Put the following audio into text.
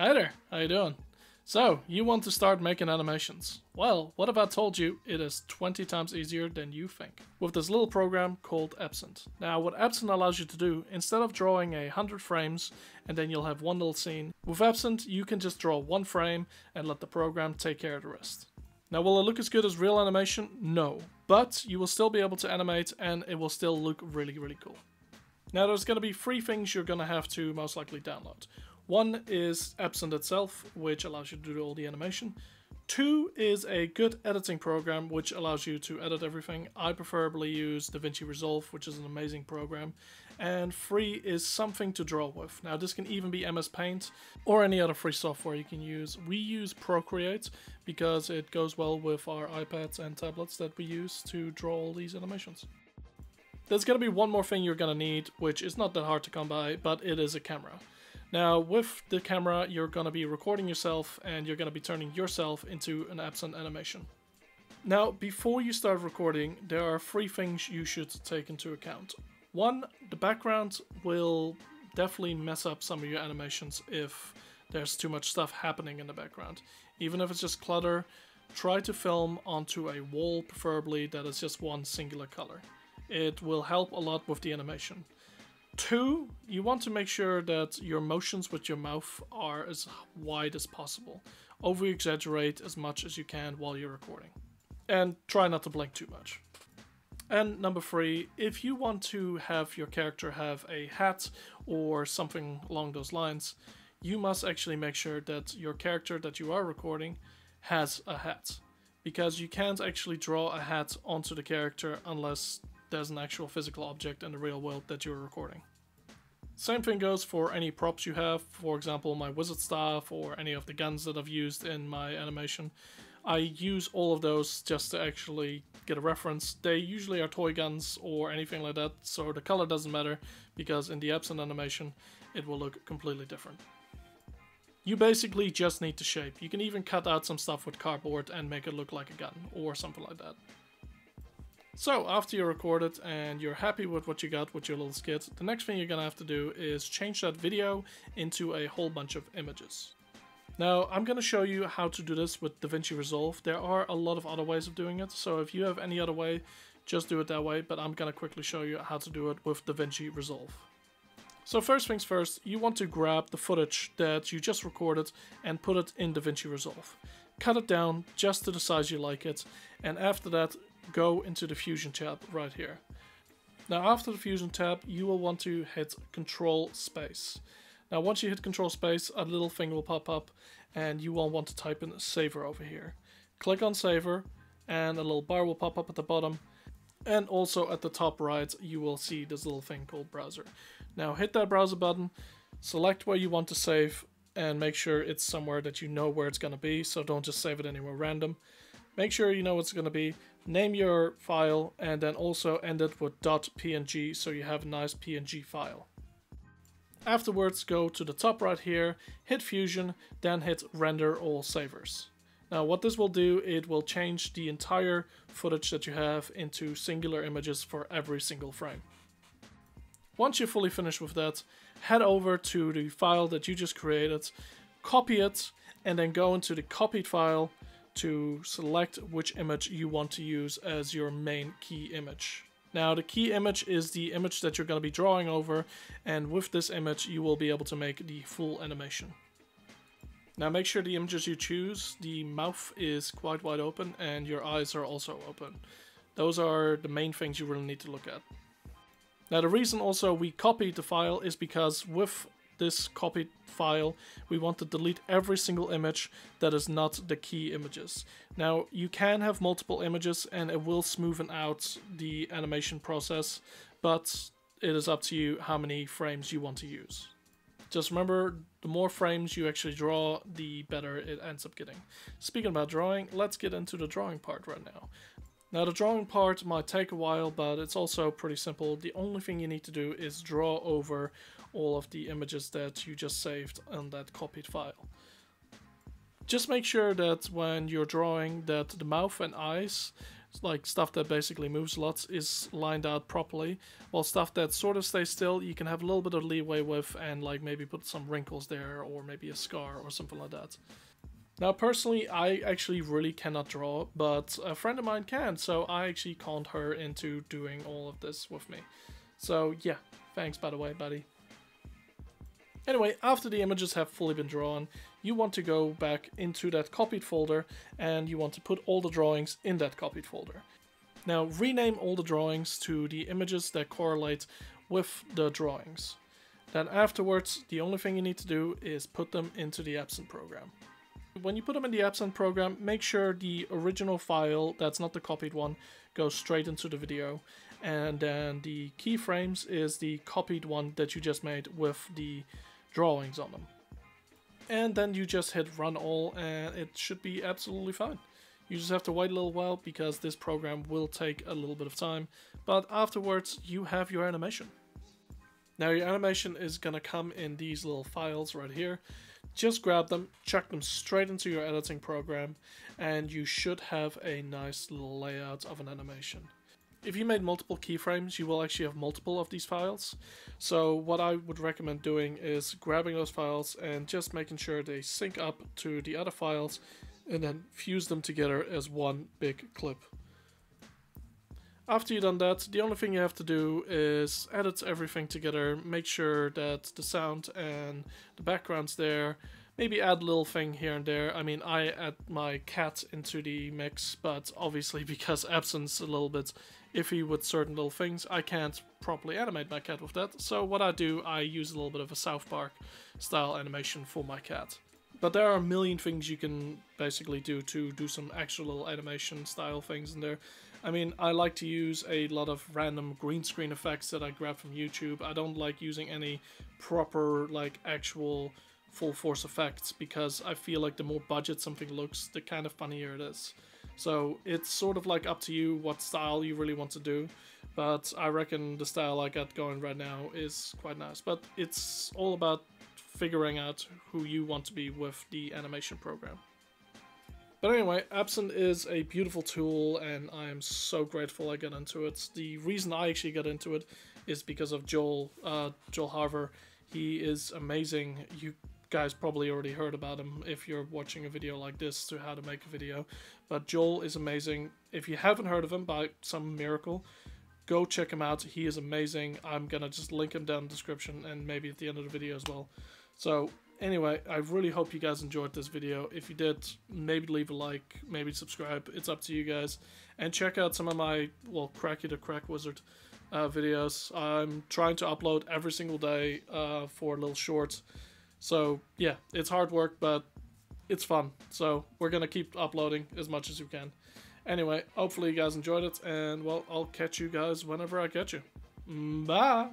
Hi there, how you doing? So, you want to start making animations. Well, what if I told you it is 20 times easier than you think? With this little program called EbSynth. Now, what EbSynth allows you to do, instead of drawing a 100 frames and then you'll have one little scene, with EbSynth you can just draw one frame and let the program take care of the rest. Now, will it look as good as real animation? No. But you will still be able to animate and it will still look really, really cool. Now, there's going to be three things you're going to have to most likely download. One is EbSynth itself, which allows you to do all the animation. Two is a good editing program, which allows you to edit everything. I preferably use DaVinci Resolve, which is an amazing program. And three is something to draw with. Now, this can even be MS Paint or any other free software you can use. We use Procreate because it goes well with our iPads and tablets that we use to draw all these animations. There's to be one more thing you're to need, which is not that hard to come by, but it is a camera. Now with the camera you're going to be recording yourself and you're going to be turning yourself into an EbSynth animation. Now before you start recording there are three things you should take into account. One, the background will definitely mess up some of your animations if there's too much stuff happening in the background. Even if it's just clutter, try to film onto a wall preferably that is just one singular color. It will help a lot with the animation. Two, you want to make sure that your motions with your mouth are as wide as possible. Over exaggerate as much as you can while you're recording. And try not to blink too much. And number three, if you want to have your character have a hat or something along those lines, you must actually make sure that your character that you are recording has a hat. Because you can't actually draw a hat onto the character unless there's an actual physical object in the real world that you're recording. Same thing goes for any props you have, for example my wizard staff or any of the guns that I've used in my animation. I use all of those just to actually get a reference. They usually are toy guns or anything like that, so the color doesn't matter because in the EbSynth animation it will look completely different. You basically just need to shape. You can even cut out some stuff with cardboard and make it look like a gun or something like that. So after you record it and you're happy with what you got with your little skit, the next thing you're gonna have to do is change that video into a whole bunch of images. Now I'm gonna show you how to do this with DaVinci Resolve. There are a lot of other ways of doing it, so if you have any other way, just do it that way, but I'm gonna quickly show you how to do it with DaVinci Resolve. So first things first, you want to grab the footage that you just recorded and put it in DaVinci Resolve. Cut it down just to the size you like it, and after that go into the Fusion tab right here. Now after the Fusion tab, you will want to hit Control Space. Now once you hit Control Space, a little thing will pop up and you will want to type in Saver over here. Click on Saver and a little bar will pop up at the bottom and also at the top right you will see this little thing called Browser. Now hit that Browser button, select where you want to save and make sure it's somewhere that you know where it's going to be so don't just save it anywhere random. Make sure you know what's going to be name your file and then also end it with .png so you have a nice PNG file. Afterwards go to the top right here, hit Fusion, then hit Render All Savers. Now what this will do, it will change the entire footage that you have into singular images for every single frame. Once you're fully finished with that, head over to the file that you just created, copy it, and then go into the copied file to select which image you want to use as your main key image. Now the key image is the image that you're going to be drawing over and with this image you will be able to make the full animation. Now make sure the images you choose, the mouth is quite wide open and your eyes are also open. Those are the main things you really need to look at. Now the reason also we copied the file is because with this copied file, we want to delete every single image that is not the key images. Now, you can have multiple images and it will smoothen out the animation process, but it is up to you how many frames you want to use. Just remember, the more frames you actually draw, the better it ends up getting. Speaking about drawing, let's get into the drawing part right now. Now the drawing part might take a while, but it's also pretty simple. The only thing you need to do is draw over all of the images that you just saved on that copied file. Just make sure that when you're drawing that the mouth and eyes, like stuff that basically moves lots is lined out properly, while stuff that sort of stays still, you can have a little bit of leeway with and like maybe put some wrinkles there or maybe a scar or something like that. Now, personally, I actually really cannot draw, but a friend of mine can, so I actually conned her into doing all of this with me. So yeah, thanks by the way, buddy. Anyway, after the images have fully been drawn, you want to go back into that copied folder and you want to put all the drawings in that copied folder. Now rename all the drawings to the images that correlate with the drawings. Then afterwards, the only thing you need to do is put them into the EbSynth program. When you put them in the EbSynth program, make sure the original file, that's not the copied one, goes straight into the video. And then the keyframes is the copied one that you just made with the drawings on them. And then you just hit run all and it should be absolutely fine. You just have to wait a little while because this program will take a little bit of time, but afterwards you have your animation. Now your animation is gonna come in these little files right here. Just grab them, chuck them straight into your editing program, and you should have a nice little layout of an animation. If you made multiple keyframes, you will actually have multiple of these files. So what I would recommend doing is grabbing those files and just making sure they sync up to the other files and then fuse them together as one big clip. After you've done that, the only thing you have to do is edit everything together, make sure that the sound and the background's there, maybe add a little thing here and there. I mean, I add my cat into the mix, but obviously because EbSynth's a little bit iffy with certain little things, I can't properly animate my cat with that. So what I do, I use a little bit of a South Park style animation for my cat. But there are a million things you can basically do to do some extra little animation style things in there. I mean, I like to use a lot of random green screen effects that I grab from YouTube. I don't like using any proper, like, actual full force effects because I feel like the more budget something looks, the kind of funnier it is. So it's sort of like up to you what style you really want to do. But I reckon the style I got going right now is quite nice. But it's all about figuring out who you want to be with the animation program. But anyway, EbSynth is a beautiful tool and I am so grateful I got into it. The reason I actually got into it is because of Joel, uh, Joel Haver. He is amazing. You guys probably already heard about him if you're watching a video like this to how to make a video. But Joel is amazing. If you haven't heard of him by some miracle, go check him out. He is amazing. I'm gonna just link him down in the description and maybe at the end of the video as well. So anyway, I really hope you guys enjoyed this video. If you did, maybe leave a like, maybe subscribe. It's up to you guys. And check out some of my, well, Cracky the Crack Wizard uh, videos. I'm trying to upload every single day uh, for a little shorts. So, yeah, it's hard work, but it's fun. So, we're going to keep uploading as much as we can. Anyway, hopefully you guys enjoyed it, and, well, I'll catch you guys whenever I catch you. Bye!